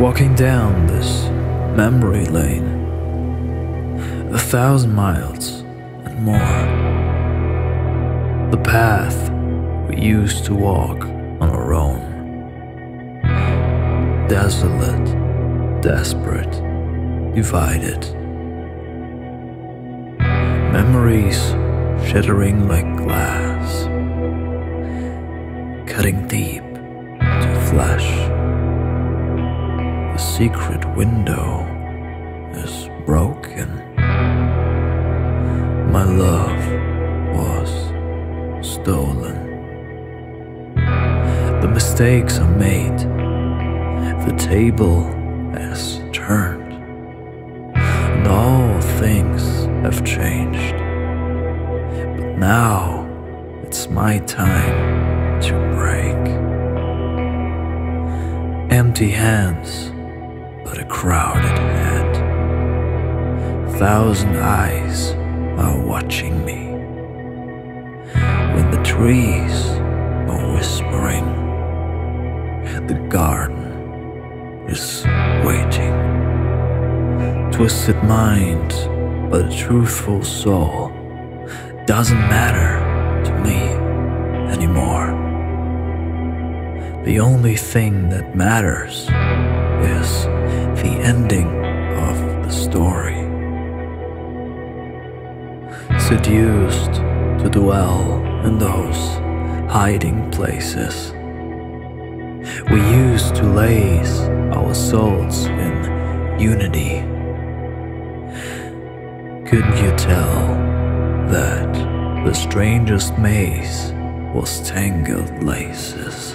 Walking down this memory lane, a thousand miles and more. The path we used to walk on our own. Desolate, desperate, divided. Memories shattering like glass, cutting deep to flesh. The secret window is broken. My love was stolen. The mistakes are made. The table has turned. And all things have changed. But now it's my time to break. Empty hands, but a crowded head. Thousand eyes are watching me. When the trees are whispering, the garden is waiting. Twisted mind, but a truthful soul doesn't matter to me anymore. The only thing that matters is the ending of the story. Seduced to dwell in those hiding places. We used to lace our souls in unity. Couldn't you tell that the strangest maze was tangled laces?